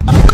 Oh!